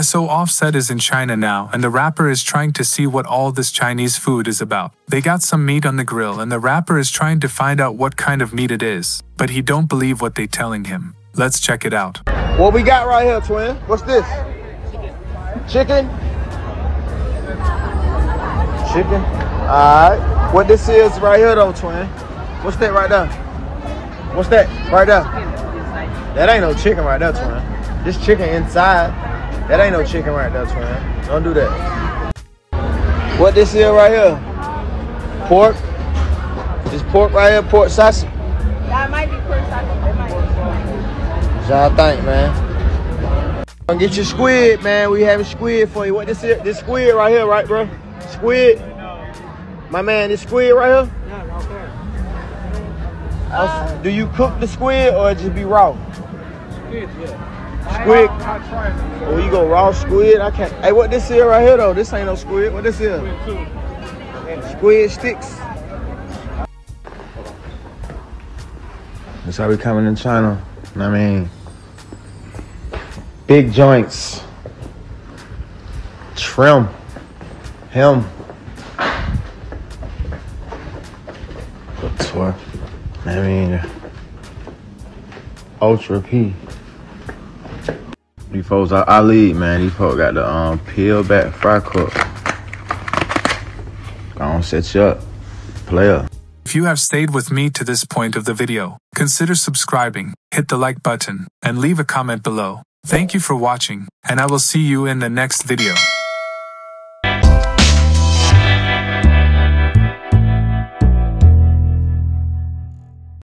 I so Offset is in China now, and the rapper is trying to see what all this Chinese food is about. They got some meat on the grill, and the rapper is trying to find out what kind of meat it is, but he don't believe what they telling him. Let's check it out. What we got right here, twin? What's this? Chicken? Chicken? Alright. What this is right here though, twin? What's that right there? What's that? Right there. That ain't no chicken right there, twin. This chicken inside. That ain't no chicken right there, twin. Don't do that. What this is right here? Pork? This pork right here, pork sausage? That might be pork sausage. That might be. What y'all think, man? Gonna get your squid, man. We having squid for you. What this is? This squid right here, right, bro? Squid. My man, this squid right here. Uh, do you cook the squid or it just be raw? Squid. Oh, you go raw squid? I can't. Hey, what this is right here though? This ain't no squid. What this is? Squid sticks. That's how we coming in China. I mean, big joints, trim, him. Tour. I mean, Ultra P. These folks, I, I lead, man. These folks got the um peel back fry cook. Gonna set you up, player. If you have stayed with me to this point of the video, consider subscribing, hit the like button, and leave a comment below. Thank you for watching, and I will see you in the next video.